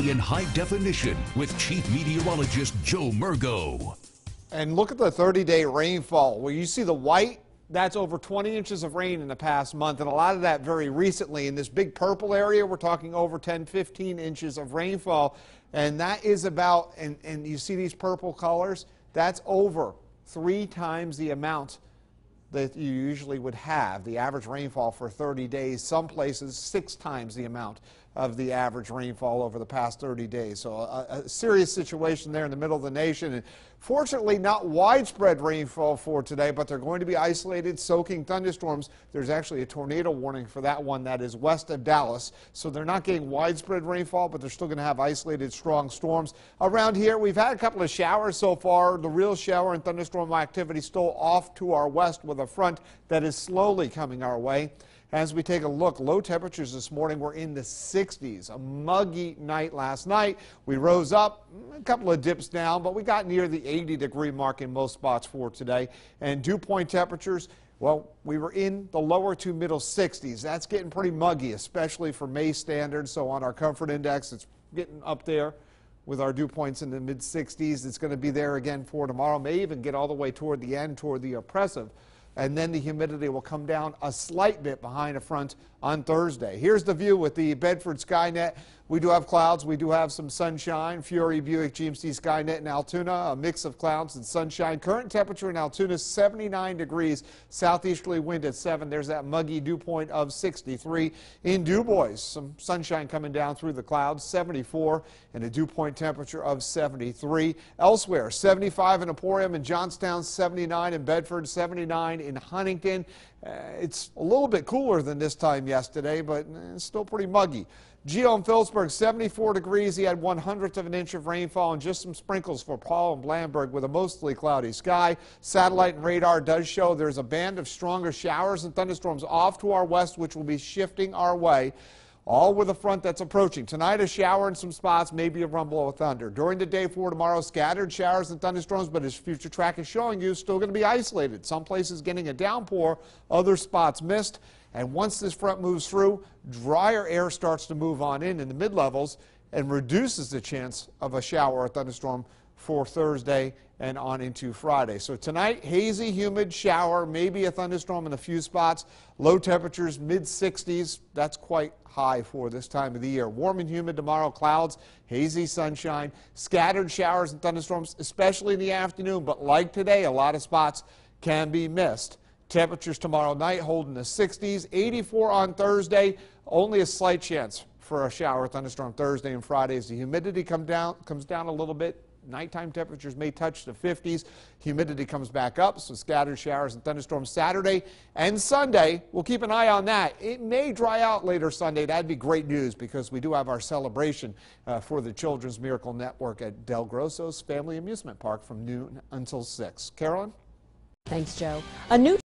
in high definition with Chief Meteorologist Joe Murgo. And look at the 30-day rainfall. Where you see the white, that's over 20 inches of rain in the past month, and a lot of that very recently. In this big purple area, we're talking over 10, 15 inches of rainfall, and that is about, and, and you see these purple colors, that's over three times the amount that you usually would have. The average rainfall for 30 days, some places six times the amount of the average rainfall over the past 30 days. So a, a, serious situation there in the middle of the nation. And fortunately, not widespread rainfall for today, but they're going to be isolated, soaking thunderstorms. There's actually a tornado warning for that one that is west of Dallas. So they're not getting widespread rainfall, but they're still going to have isolated strong storms. Around here, we've had a couple of showers so far. The real shower and thunderstorm activity still off to our west with a front that is slowly coming our way. As we take a look, low temperatures this morning were in the 60s. A muggy night last night. We rose up, a couple of dips down, but we got near the 80 degree mark in most spots for today. And dew point temperatures, well, we were in the lower to middle 60s. That's getting pretty muggy, especially for May standards. So on our comfort index, it's getting up there with our dew points in the mid 60s. It's going to be there again for tomorrow. May even get all the way toward the end, toward the oppressive and then the humidity will come down a slight bit behind a front on Thursday. Here's the view with the Bedford Skynet. We do have clouds. We do have some sunshine. Fury, Buick, GMC Skynet in Altoona, a mix of clouds and sunshine. Current temperature in Altoona 79 degrees. Southeasterly wind at 7. There's that muggy dew point of 63. In DuBois, some sunshine coming down through the clouds, 74, and a dew point temperature of 73. Elsewhere, 75 in Emporium and Johnstown, 79 in Bedford, 79 in Huntingdon. Uh, it's a little bit cooler than this time yesterday, but it's still pretty muggy. Geo in Philipsburg, 74 degrees. He had one hundredth of an inch of rainfall and just some sprinkles for Paul and Blandburg with a mostly cloudy sky. Satellite and radar does show there's a band of stronger showers and thunderstorms off to our west, which will be shifting our way all with a front that's approaching. Tonight, a shower in some spots, maybe a rumble of thunder. During the day for tomorrow, scattered showers and thunderstorms, but as future track is showing you, still going to be isolated. Some places getting a downpour, other spots missed. And once this front moves through, drier air starts to move on in in the mid-levels and reduces the chance of a shower or thunderstorm for Thursday and on into Friday. So tonight, hazy, humid shower, maybe a thunderstorm in a few spots. Low temperatures, mid 60s. That's quite high for this time of the year. Warm and humid tomorrow, clouds, hazy sunshine, scattered showers and thunderstorms, especially in the afternoon. But like today, a lot of spots can be missed. Temperatures tomorrow night holding the 60s, 84 on Thursday. Only a slight chance for a shower thunderstorm Thursday and Friday as the humidity come down, comes down a little bit. Nighttime temperatures may touch the 50s. Humidity comes back up, so scattered showers and thunderstorms Saturday and Sunday. We'll keep an eye on that. It may dry out later Sunday. That'd be great news because we do have our celebration uh, for the Children's Miracle Network at Del Grosso's Family Amusement Park from noon until 6. Carolyn? Thanks, Joe. A new